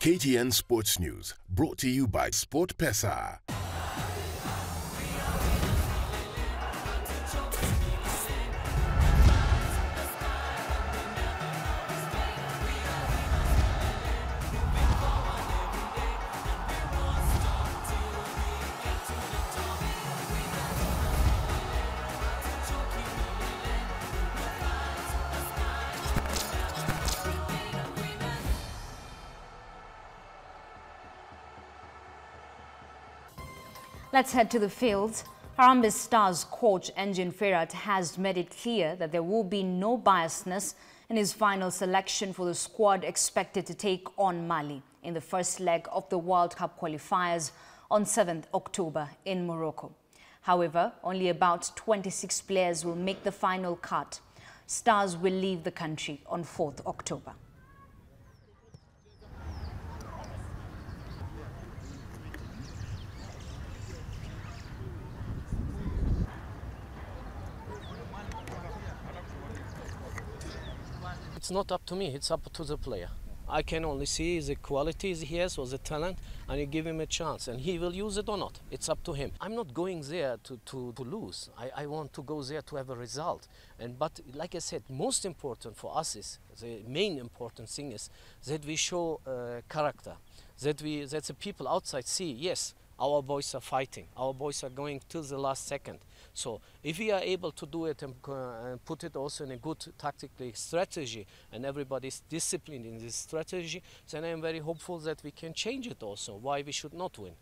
KTN Sports News, brought to you by SportPesa. Let's head to the fields. Harambee Stars coach Engin Firat has made it clear that there will be no biasness in his final selection for the squad expected to take on Mali in the first leg of the World Cup qualifiers on 7th October in Morocco. However, only about 26 players will make the final cut. Stars will leave the country on 4th October. It's not up to me, it's up to the player. I can only see the qualities he has or the talent and you give him a chance and he will use it or not. It's up to him. I'm not going there to, to, to lose. I, I want to go there to have a result. And but like I said, most important for us is the main important thing is that we show uh, character. That we that the people outside see, yes, our boys are fighting. Our boys are going till the last second. So if we are able to do it and, uh, and put it also in a good tactical strategy and everybody's disciplined in this strategy, then I am very hopeful that we can change it also. Why we should not win.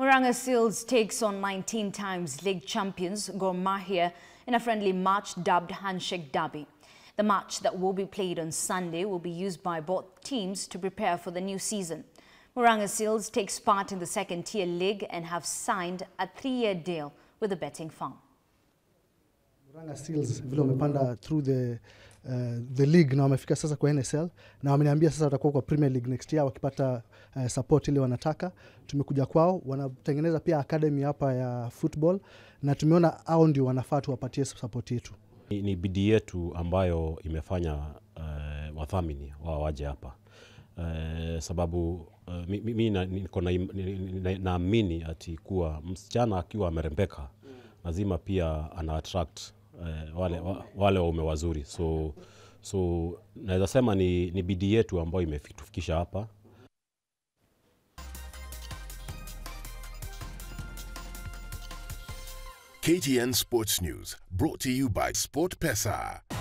Murang'a Seals takes on 19 times league champions Gor Mahia in a friendly match dubbed Handshake Derby. The match that will be played on Sunday will be used by both teams to prepare for the new season. Muranga Seals takes part in the second tier league and have signed a three-year deal with the betting firm. Muranga Seals vile wamepanda through the uh, the league na wamefika sasa kwa NSL na wameniambia sasa watakuwa kwa Premier League next year wakipata uh, support ile wanataka. Tumekuja kwao, wanatengeneza pia academy hapa ya football na tumeona hao ndio wanafaa tuwapatie support yetu. Ni, ni bidii yetu ambayo imefanya uh, wathamini wao waje hapa uh, sababu uh, mi, mi niko naamini ati kuwa msichana akiwa amerembeka lazima pia ana attract uh, wale, wa, wale waume wazuri so, so naweza sema ni, ni bidii yetu ambayo imetufikisha hapa KTN Sports News, brought to you by.